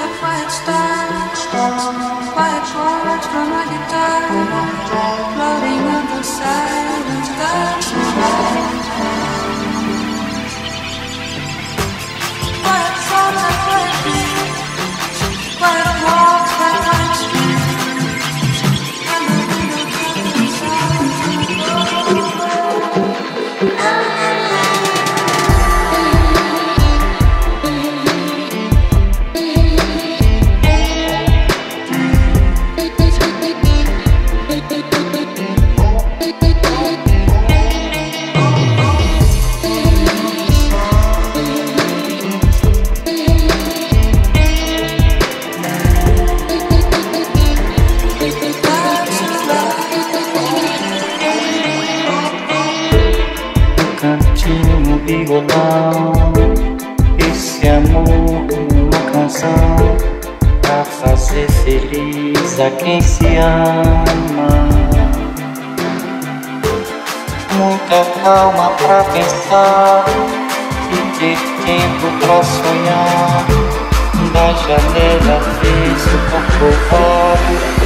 It's a quiet start, quiet chord from my guitar. cantinho e violão Esse amor é uma canção feliz a quem se ama. Muita calma pra pensar e ter tempo pra sonhar. Da janela fez o corcovado